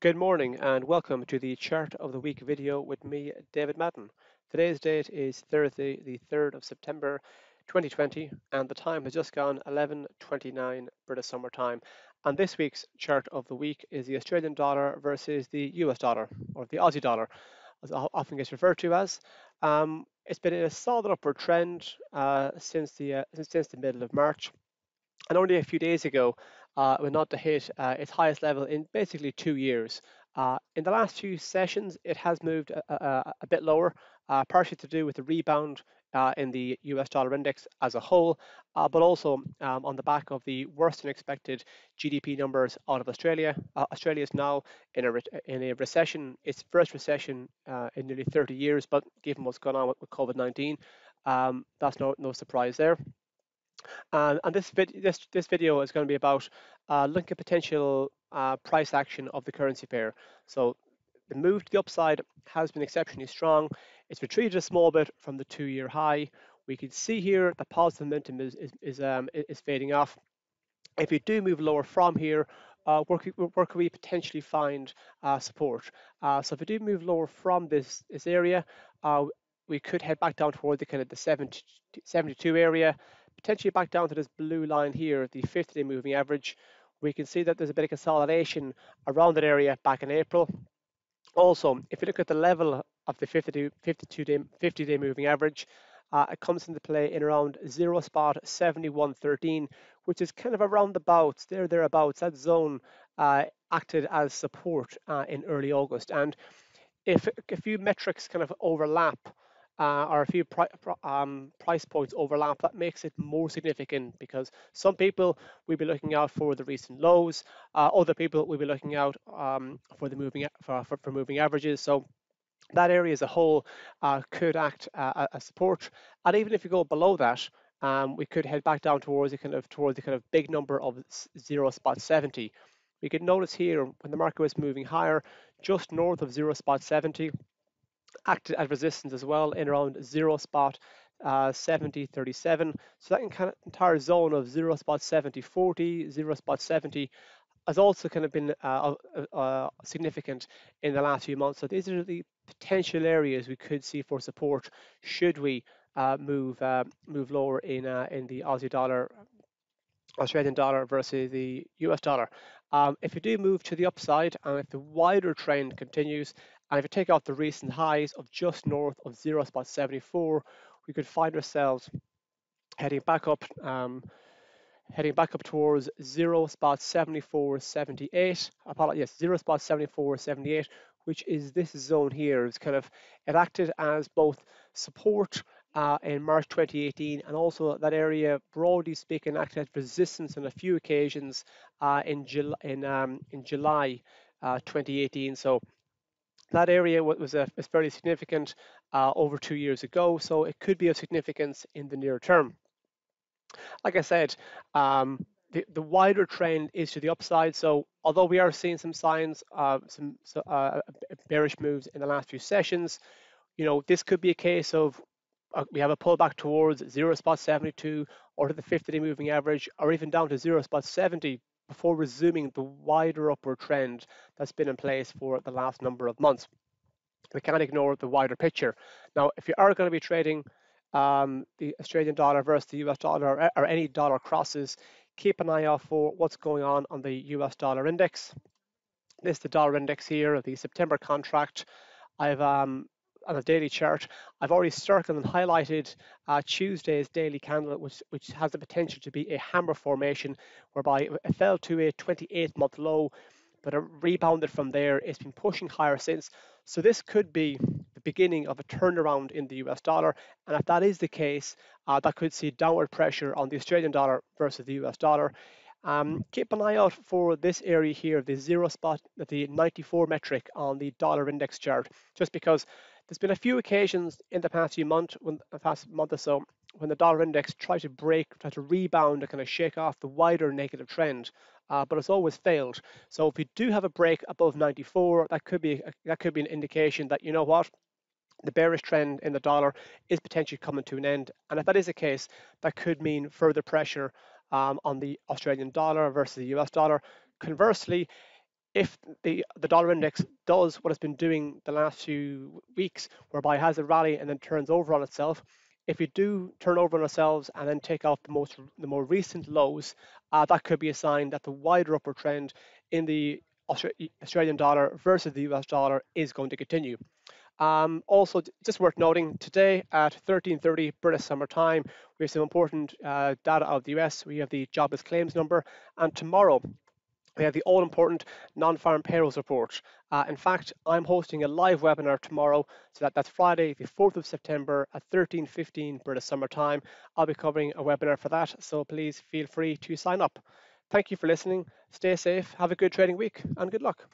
Good morning and welcome to the Chart of the Week video with me, David Madden. Today's date is Thursday, the 3rd of September 2020, and the time has just gone 11.29 British Summer Time. And this week's Chart of the Week is the Australian dollar versus the US dollar, or the Aussie dollar, as often gets referred to as. Um, it's been in a solid upward trend uh, since, the, uh, since the middle of March. And only a few days ago, uh, went on to hit uh, its highest level in basically two years. Uh, in the last few sessions, it has moved a, a, a bit lower, uh, partially to do with the rebound uh, in the US dollar index as a whole, uh, but also um, on the back of the worse than expected GDP numbers out of Australia. Australia is now in a, in a recession, its first recession in nearly 30 years, but given what's gone on with, with COVID 19, um, that's no, no surprise there. And, this, vid this, this video is going to be about uh, looking at potential uh, price action of the currency pair. So the move to the upside has been exceptionally strong. It's retreated a small bit from the two-year high. We can see here the positive momentum is, is, is, um, is fading off. If you do move lower from here, uh, where, could, where could we potentially find uh, support? Uh, so if we do move lower from this, this area, uh, we could head back down toward the kind of the 70, 72 area potentially back down to this blue line here, the 50-day moving average, we can see that there's a bit of consolidation around that area back in April. Also, if you look at the level of the 50 52-day 50-day moving average, uh, it comes into play in around zero spot 7113, which is kind of around the bouts, there thereabouts. That zone uh, acted as support uh, in early August, and if a few metrics kind of overlap uh, or a few pri um, price points overlap, that makes it more significant because some people will be looking out for the recent lows, uh, other people will be looking out um, for the moving for, for, for, moving averages. So that area as a whole uh, could act as support, and even if you go below that, um, we could head back down towards the kind of towards the kind of big number of zero spot 70. We can notice here when the market was moving higher, just north of zero spot 70 acted as resistance as well in around zero spot uh, 70 37 so that entire zone of zero spot 70 40 zero spot 70 has also kind of been uh, uh, uh, significant in the last few months so these are the potential areas we could see for support should we uh, move uh, move lower in in the Aussie dollar Australian dollar versus the US dollar. Um, if you do move to the upside and if the wider trend continues, and if you take out the recent highs of just north of 0 spot 74, we could find ourselves heading back up, um, heading back up towards 0 spot 74, 78. Apologies, yes, 0 spot 74, 78, which is this zone here. It's kind of, it acted as both support uh, in March 2018, and also that area, broadly speaking, acted as resistance on a few occasions uh, in, Jul in, um, in July uh, 2018. So that area was, a, was fairly significant uh, over two years ago, so it could be of significance in the near term. Like I said, um, the, the wider trend is to the upside. So although we are seeing some signs of some uh, bearish moves in the last few sessions, you know, this could be a case of uh, we have a pullback towards 0 spot 72 or to the 50-day moving average or even down to 0 spot 70 before resuming the wider upward trend that's been in place for the last number of months. We can't ignore the wider picture. Now, if you are going to be trading um, the Australian dollar versus the US dollar or, any dollar crosses, keep an eye out for what's going on on the US dollar index. This is the dollar index here, of the September contract. I've um, on a daily chart. I've already circled and highlighted uh, Tuesday's daily candle, which, which has the potential to be a hammer formation, whereby it fell to a 28-month low, but it rebounded from there. It's been pushing higher since. So this could be the beginning of a turnaround in the US dollar. And if that is the case, uh, that could see downward pressure on the Australian dollar versus the US dollar. Um, keep an eye out for this area here, the zero spot, the 94 metric on the dollar index chart, just because there's been a few occasions in the past few months, when the past month or so, when the dollar index tried to break, tried to rebound and kind of shake off the wider negative trend, uh, but it's always failed. So if we do have a break above 94, that could be that could be an indication that you know what, the bearish trend in the dollar is potentially coming to an end. And if that is the case, that could mean further pressure um, on the Australian dollar versus the US dollar. Conversely, if the, the dollar index does what it's been doing the last few weeks, whereby it has a rally and then turns over on itself, if we do turn over on ourselves and then take out the most the more recent lows, uh, that could be a sign that the wider upward trend in the Australian dollar versus the US dollar is going to continue. Um, also, just worth noting, today at 13.30 British Summer Time, we have some important uh, data of the US. We have the jobless claims number, and tomorrow we have the all-important non-farm payrolls report. Uh, in fact, I'm hosting a live webinar tomorrow, so that, that's Friday, the 4th of September at 13.15 British Summer Time. I'll be covering a webinar for that, so please feel free to sign up. Thank you for listening. Stay safe, have a good trading week, and good luck.